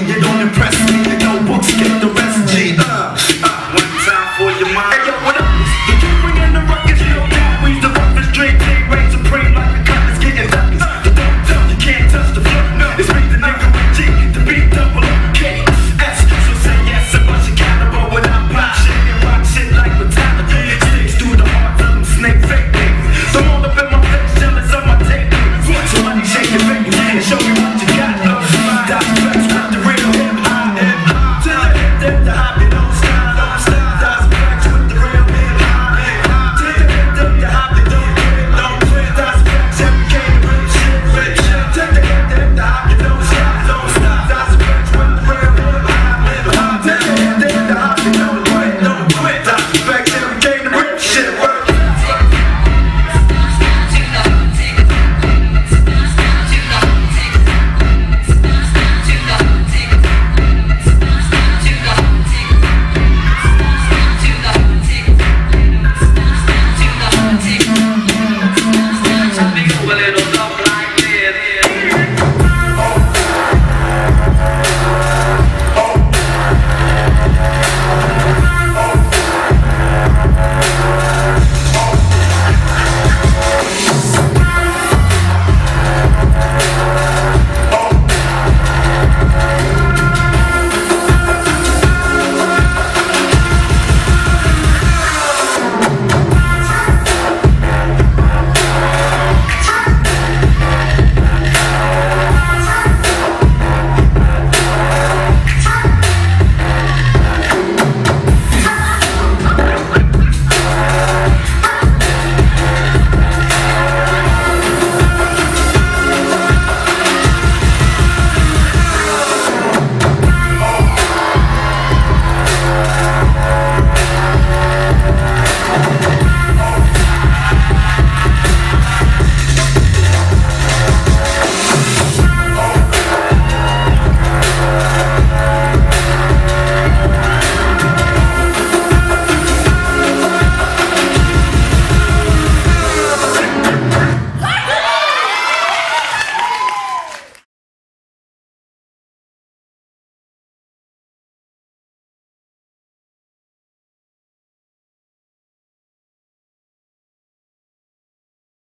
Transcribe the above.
me, you don't impress me. The notebooks get the rest. G. Uh, uh, one time for your mind. Hey, yo, what up?